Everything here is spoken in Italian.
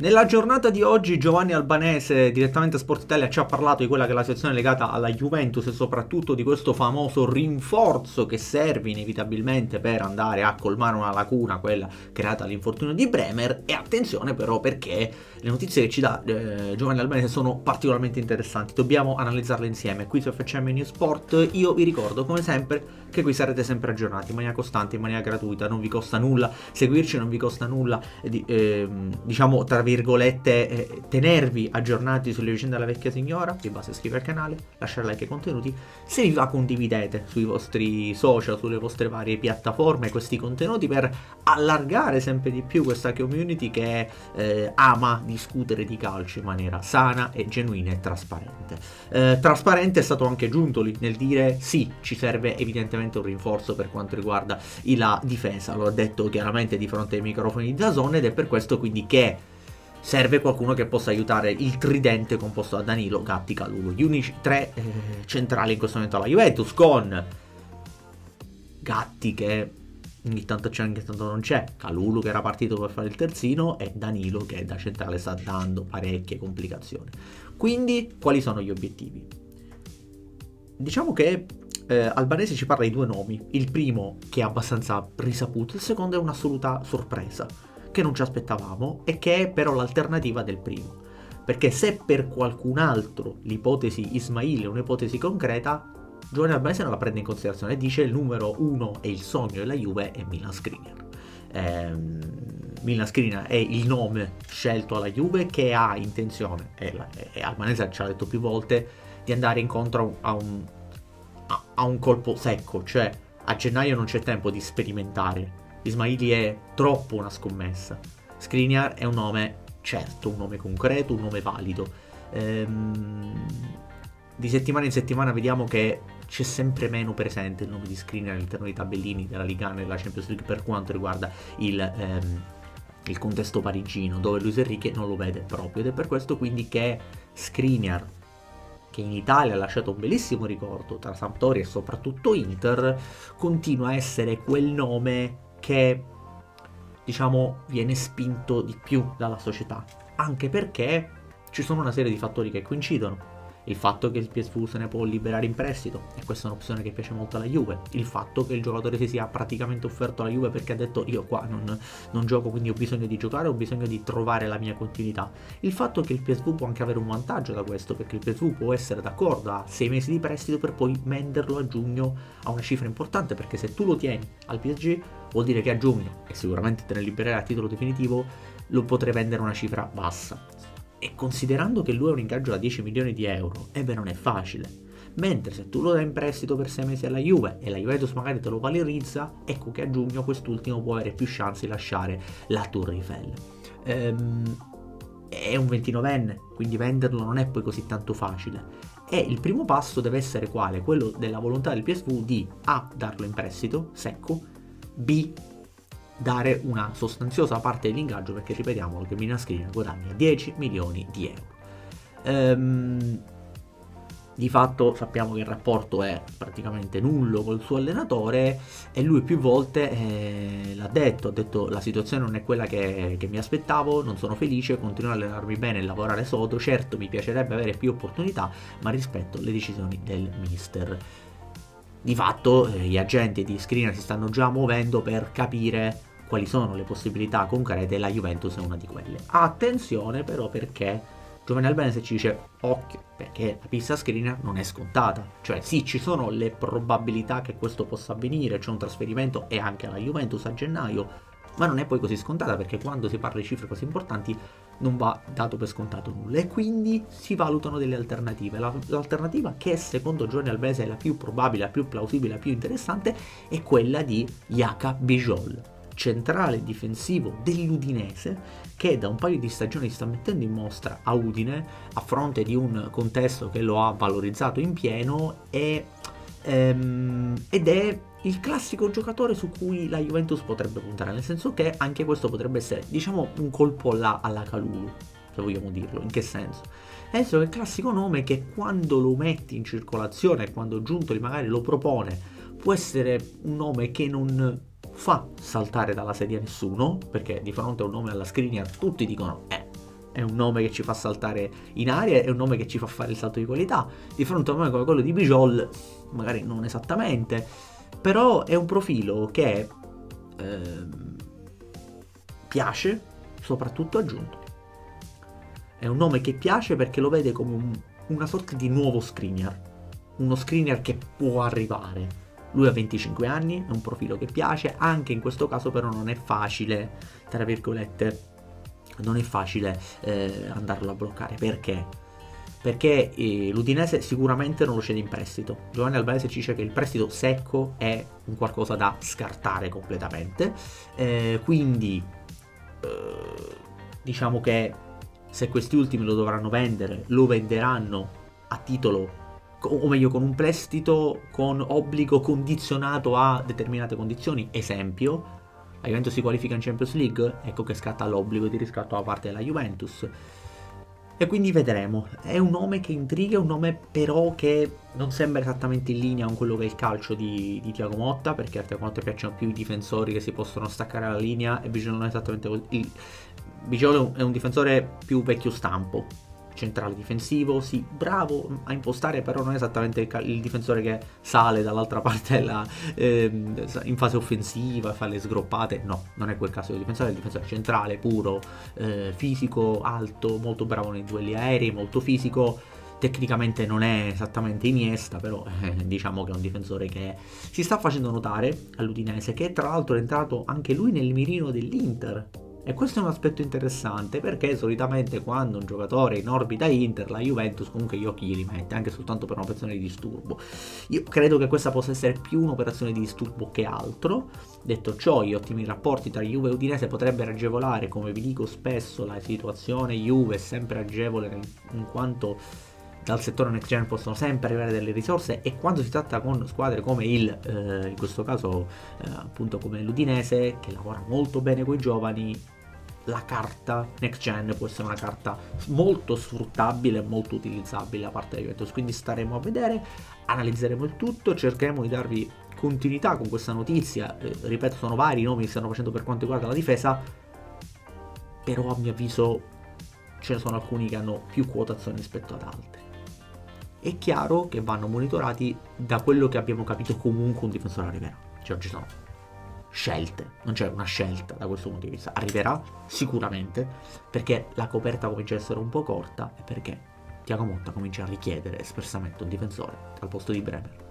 Nella giornata di oggi Giovanni Albanese, direttamente a Sport Italia, ci ha parlato di quella che è la situazione legata alla Juventus e soprattutto di questo famoso rinforzo che serve inevitabilmente per andare a colmare una lacuna, quella creata dall'infortunio di Bremer. E attenzione però perché le notizie che ci dà eh, Giovanni Albanese sono particolarmente interessanti, dobbiamo analizzarle insieme. Qui su FCM New Sport io vi ricordo come sempre che qui sarete sempre aggiornati in maniera costante, in maniera gratuita, non vi costa nulla seguirci, non vi costa nulla, eh, diciamo tra virgolette, eh, tenervi aggiornati sulle vicende della vecchia signora, vi basta iscrivervi al canale, lasciare like ai contenuti, se vi va condividete sui vostri social, sulle vostre varie piattaforme questi contenuti per allargare sempre di più questa community che eh, ama discutere di calcio in maniera sana e genuina e trasparente. Eh, trasparente è stato anche Giuntoli nel dire sì, ci serve evidentemente un rinforzo per quanto riguarda la difesa, lo ha detto chiaramente di fronte ai microfoni di Dazon ed è per questo quindi che serve qualcuno che possa aiutare il tridente composto da Danilo, Gatti, Calulu, gli unici tre eh, centrali in questo momento alla Juventus con Gatti che ogni tanto c'è, ogni tanto non c'è, Calulu che era partito per fare il terzino e Danilo che da centrale sta dando parecchie complicazioni. Quindi quali sono gli obiettivi? Diciamo che eh, Albanese ci parla di due nomi, il primo che è abbastanza risaputo, il secondo è un'assoluta sorpresa che non ci aspettavamo e che è però l'alternativa del primo. Perché se per qualcun altro l'ipotesi Ismail è un'ipotesi concreta, Giovanni Albanese non la prende in considerazione e dice il numero uno e il sogno della Juve è Milan Skriniar. Eh, Milan Skriniar è il nome scelto alla Juve che ha intenzione, e, e Albanese ci ha detto più volte, di andare incontro a un, a, a un colpo secco, cioè a gennaio non c'è tempo di sperimentare, Ismaili è troppo una scommessa. Skriniar è un nome certo, un nome concreto, un nome valido. Ehm, di settimana in settimana vediamo che c'è sempre meno presente il nome di Skriniar all'interno dei tabellini della Liga e della Champions League per quanto riguarda il, ehm, il contesto parigino, dove Luis Enrique non lo vede proprio. Ed è per questo quindi che Skriniar, che in Italia ha lasciato un bellissimo ricordo tra Sampdoria e soprattutto Inter, continua a essere quel nome che diciamo viene spinto di più dalla società, anche perché ci sono una serie di fattori che coincidono il fatto che il PSV se ne può liberare in prestito, e questa è un'opzione che piace molto alla Juve, il fatto che il giocatore si sia praticamente offerto alla Juve perché ha detto io qua non, non, gioco quindi ho bisogno di giocare, ho bisogno di trovare la mia continuità, il fatto che il PSV può anche avere un vantaggio da questo, perché il PSV può essere d'accordo a 6 mesi di prestito per poi venderlo a giugno a una cifra importante, perché se tu lo tieni al PSG vuol dire che a giugno, e sicuramente te ne libererai a titolo definitivo, lo potrai vendere a una cifra bassa e considerando che lui ha un ingaggio da 10 milioni di euro, e beh non è facile. Mentre se tu lo dai in prestito per 6 mesi alla Juve e la Juventus magari te lo valorizza, ecco che a giugno quest'ultimo può avere più chance di lasciare la Tour Eiffel. Ehm, è un 29enne, quindi venderlo non è poi così tanto facile. E il primo passo deve essere quale? Quello della volontà del PSV di A. darlo in prestito, secco, B dare una sostanziosa parte dell'ingaggio perché ripetiamolo che Mina Skriniar guadagna 10 milioni di euro. Ehm, di fatto sappiamo che il rapporto è praticamente nullo col suo allenatore e lui più volte eh, l'ha detto, ha detto la situazione non è quella che, che mi aspettavo, non sono felice, continuo a allenarmi bene e lavorare sodo, certo mi piacerebbe avere più opportunità, ma rispetto le decisioni del mister. Di fatto eh, gli agenti di Skriniar si stanno già muovendo per capire quali sono le possibilità concrete la Juventus è una di quelle. Attenzione però perché Giovanni Albanese ci dice occhio perché la pista screener non è scontata, cioè sì ci sono le probabilità che questo possa avvenire, c'è un trasferimento e anche alla Juventus a gennaio, ma non è poi così scontata perché quando si parla di cifre così importanti non va dato per scontato nulla e quindi si valutano delle alternative. l'alternativa che secondo Giovanni Albanese è la più probabile, la più plausibile, la più interessante è quella di Yaka Bijol centrale difensivo dell'Udinese che da un paio di stagioni sta mettendo in mostra a Udine a fronte di un contesto che lo ha valorizzato in pieno e, ehm, ed è il classico giocatore su cui la Juventus potrebbe puntare, nel senso che anche questo potrebbe essere, diciamo, un colpo alla, alla Calulu, se vogliamo dirlo. In che senso? Che è il classico nome che quando lo metti in circolazione, quando Giuntoli magari lo propone, può essere un nome che non fa saltare dalla sedia nessuno, perché di fronte a un nome alla Skriniar tutti dicono, eh, è un nome che ci fa saltare in aria, è un nome che ci fa fare il salto di qualità. Di fronte a un nome come quello di Bijol, magari non esattamente, però è un profilo che eh, piace soprattutto a Giunto. È un nome che piace perché lo vede come un, una sorta di nuovo screener, uno screener che può arrivare. Lui ha 25 anni, è un profilo che piace, anche in questo caso però non è facile, tra virgolette, non è facile eh, andarlo a bloccare. Perché? Perché eh, l'Udinese sicuramente non lo cede in prestito. Giovanni Albanese ci dice che il prestito secco è un qualcosa da scartare completamente. Eh, quindi eh, diciamo che se questi ultimi lo dovranno vendere, lo venderanno a titolo o meglio con un prestito con obbligo condizionato a determinate condizioni. Esempio, la Juventus si qualifica in Champions League, ecco che scatta l'obbligo di riscatto da parte della Juventus. E quindi vedremo. È un nome che intriga, un nome però che non sembra esattamente in linea con quello che è il calcio di, di Tiago Motta, perché a Tiago Motta piacciono più i difensori che si possono staccare alla linea e Bigiolo non è esattamente così. Bigiolo è un difensore più vecchio stampo, centrale difensivo, sì, bravo a impostare, però non è esattamente il, difensore che sale dall'altra parte della, eh, in fase offensiva, fa le sgroppate, no, non è quel caso di difensore, è il difensore centrale, puro, eh, fisico, alto, molto bravo nei duelli aerei, molto fisico, tecnicamente non è esattamente Iniesta, però eh, diciamo che è un difensore che si sta facendo notare all'Udinese, che tra l'altro è entrato anche lui nel mirino dell'Inter e questo è un aspetto interessante perché solitamente quando un giocatore è in orbita Inter, la Juventus comunque gli occhi gli rimette anche soltanto per un'operazione di disturbo. Io credo che questa possa essere più un'operazione di disturbo che altro. Detto ciò, gli ottimi rapporti tra Juve e Udinese potrebbero agevolare, come vi dico spesso, la situazione Juve è sempre agevole in quanto dal settore next gen possono sempre arrivare delle risorse e quando si tratta con squadre come il, eh, in questo caso eh, appunto come l'Udinese, che lavora molto bene con i giovani, la carta next gen può essere una carta molto sfruttabile e molto utilizzabile da parte di Juventus. Quindi staremo a vedere, analizzeremo il tutto, cercheremo di darvi continuità con questa notizia. Eh, ripeto, sono vari i nomi che stanno facendo per quanto riguarda la difesa, però a mio avviso ce ne sono alcuni che hanno più quotazioni rispetto ad altri è chiaro che vanno monitorati da quello che abbiamo capito comunque un difensore arriverà. Cioè oggi sono scelte, non c'è una scelta da questo punto di vista. Arriverà sicuramente perché la coperta comincia a essere un po' corta e perché Tiago Motta comincia a richiedere espressamente un difensore al posto di Bremer.